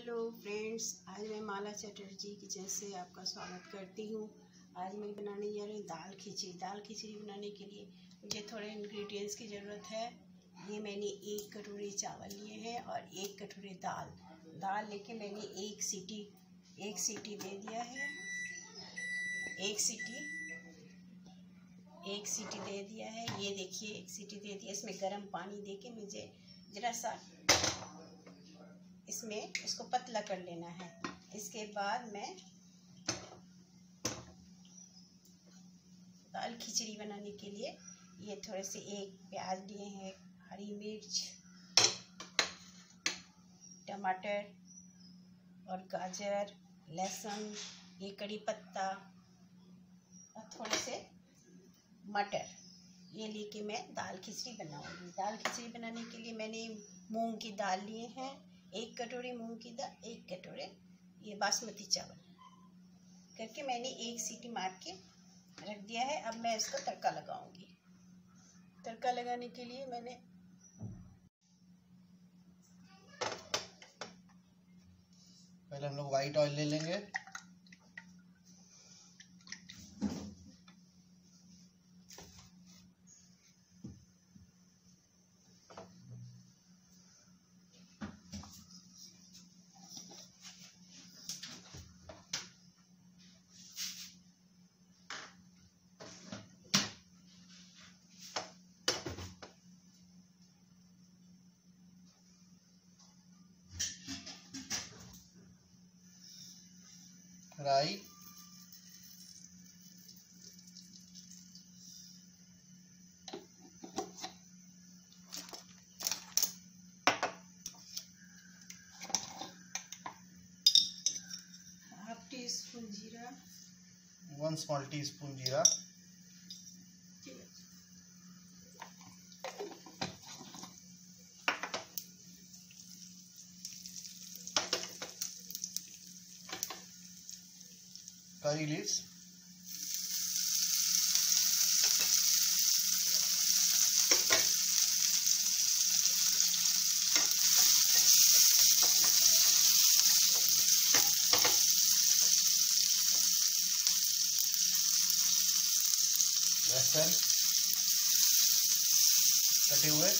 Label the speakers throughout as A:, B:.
A: Hello friends आज मैं माला Chatterjee kitchen से आपका स्वागत करती हूँ। आज मैं बनाने जा रही हूँ दाल खिचड़ी। दाल खिचड़ी बनाने के लिए मुझे थोड़े इंग्रेडिएंट्स की ज़रूरत है। ये मैंने एक कटोरी चावल लिए हैं और एक कटोरी दाल। दाल लेके मैंने एक सीटी एक सीटी दे दिया है। एक सीटी एक सीटी दे दिया है। ये देखिए, एक सीटी दे दिया। इसमें गर्म पानी दे के मुझे ज़रा सा इसमें इसको पतला कर लेना है। इसके बाद मैं दाल खिचड़ी बनाने के लिए ये थोड़े से एक प्याज लिए हैं, हरी मिर्च, टमाटर और गाजर, लहसुन, ये कड़ी पत्ता और थोड़े से मटर। ये लेके मैं दाल खिचड़ी बनाऊँगी। दाल खिचड़ी बनाने के लिए मैंने मूंग की दाल लिए हैं एक कटोरी मूंग की दाल, एक कटोरे ये बासमती चावल। करके मैंने एक सीटी मार के रख दिया है। अब मैं इसको तड़का लगाऊँगी। तड़का लगाने के लिए मैंने
B: पहले हम लोग व्हाइट ऑयल ले लेंगे।
A: जीरा
B: वन स्मॉल टी स्पून जीरा करी लीव्स लहसुन कटे हुए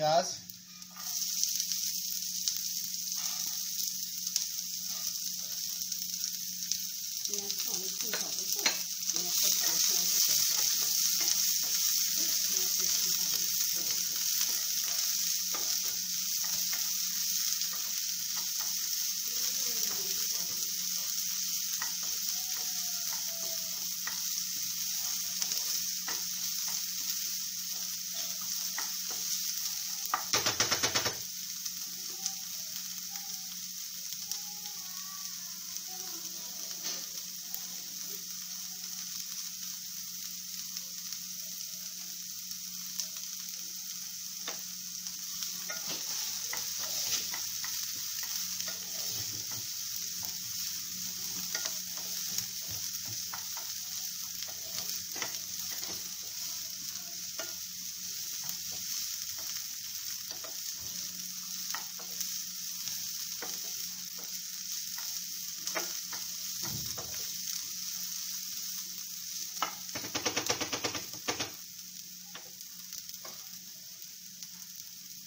B: प्याज
A: प्याज को हम इसमें डाल देते हैं। प्याज को थोड़ा सा और डाल देते हैं। प्याज को इसमें डाल देते हैं।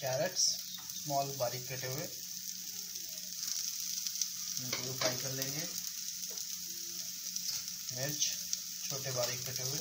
B: कैरेट्स स्मॉल बारीक कटे हुए। फ्राई कर लेंगे। मिर्च छोटे बारीक कटे हुए।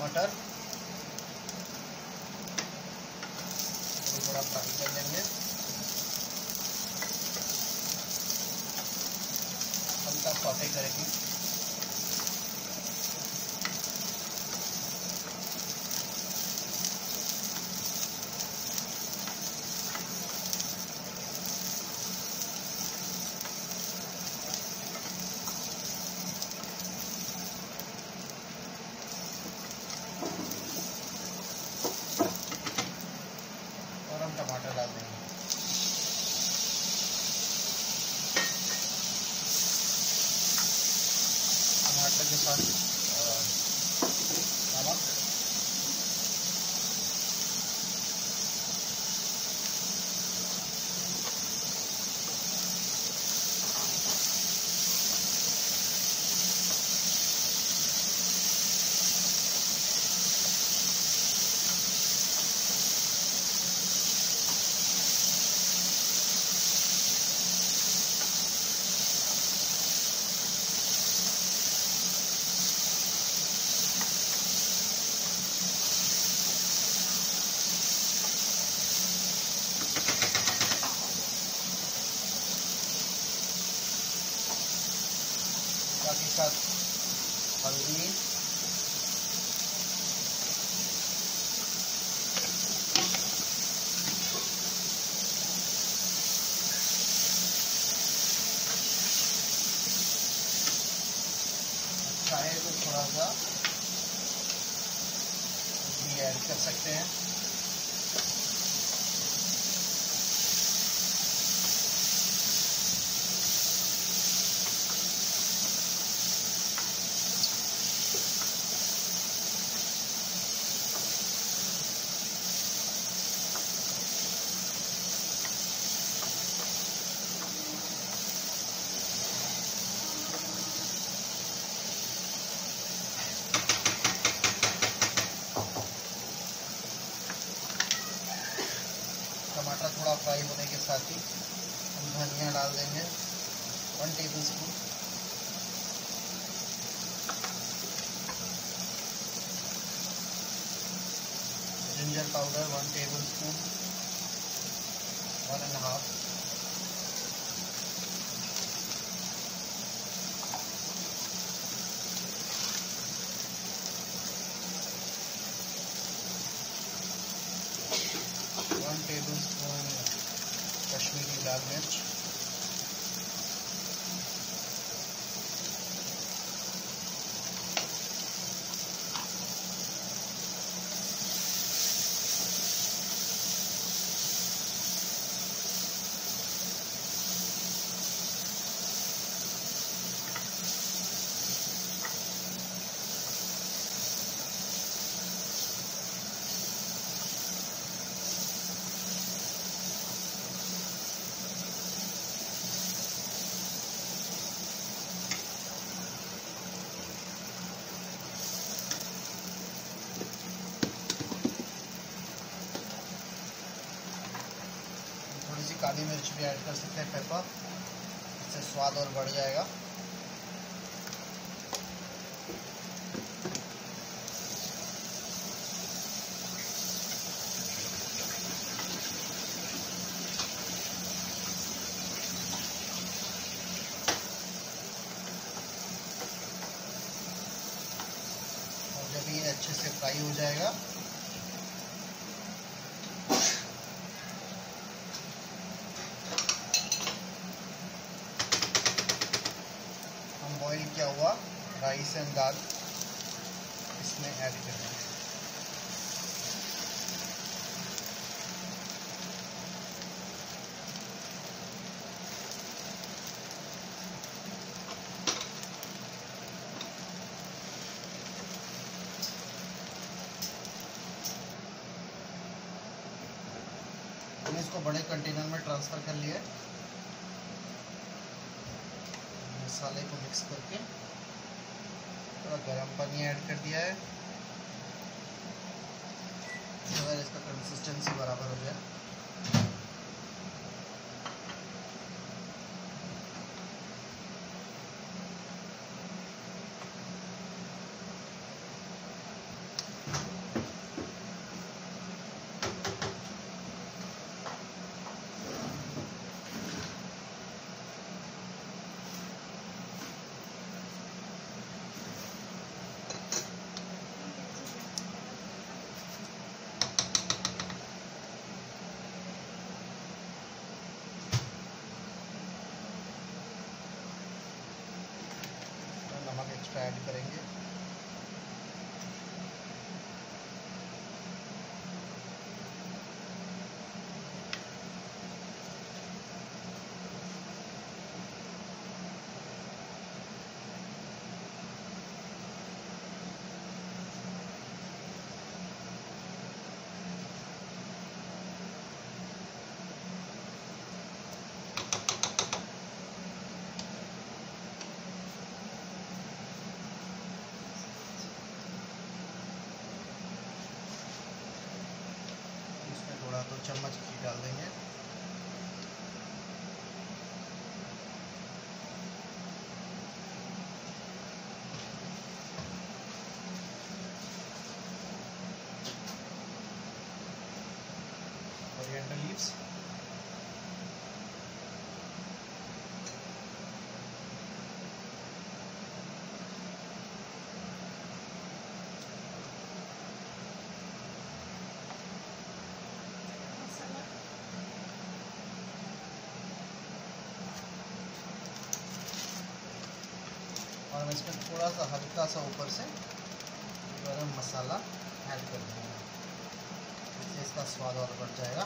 B: मटर थोड़ा फ्राई कर लेंगे हल्का सॉटे करेंगे टमाटर डाल देंगे टमाटर के साथ नमक के साथ हल्दी चाहे तो थोड़ा सा भी ऐड कर सकते हैं टमाटर थोड़ा फ्राई होने के साथ ही हम धनिया डाल देंगे। One tablespoon ginger powder one tablespoon Kashmiri लाल मिर्च भी ऐड कर सकते हैं पेपर। इससे स्वाद और बढ़ जाएगा और जब ये अच्छे से फ्राई हो जाएगा बॉईल किया हुआ राइस एंड दाल, इसमें ऐड कर दें हमने इसको बड़े कंटेनर में ट्रांसफ़र कर लिया है। मसाले को मिक्स करके। थोड़ा गर्म पानी ऐड कर दिया है। अगर इसका कंसिस्टेंसी बराबर हो जाए ऐड करेंगे थोड़ा दो चम्मच घी डाल देंगे coriander leaves इसमें थोड़ा सा हल्का सा ऊपर से गरम मसाला ऐड कर देंगे। इससे इसका स्वाद और बढ़ जाएगा।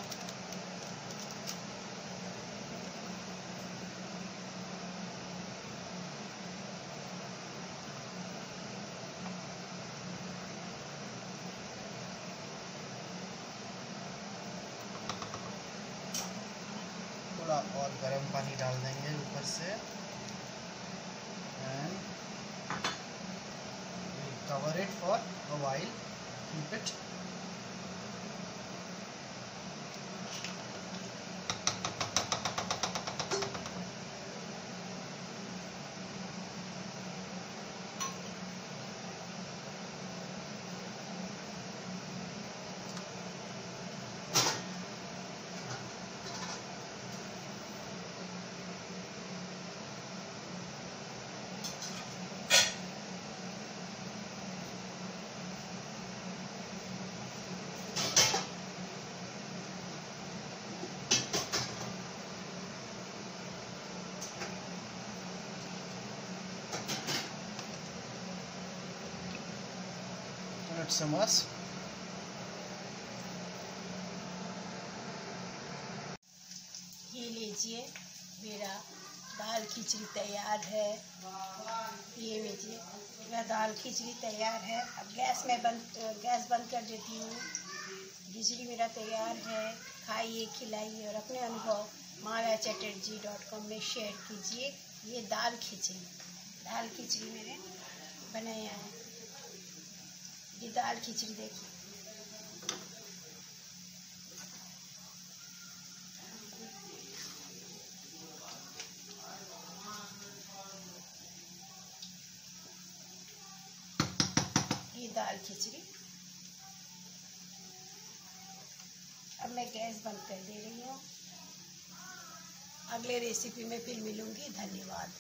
B: थोड़ा और गर्म पानी डाल देंगे ऊपर से। For a while. Keep it minutes samosa
A: ये लीजिए, मेरा दाल खिचड़ी तैयार है। ये लीजिए, मेरा दाल खिचड़ी तैयार है। अब गैस में बंद, गैस बंद कर देती हूँ। खिचड़ी मेरा तैयार है। खाइए, खिलाइए और अपने अनुभव माया चटर्जी डॉट कॉम में शेयर कीजिए। ये दाल खिचड़ी दाल खिचड़ी मैंने बनाया है। दाल खिचड़ी देखिए दाल खिचड़ी अब मैं गैस बंद कर दे रही हूँ। अगले रेसिपी में फिर मिलूँगी। धन्यवाद।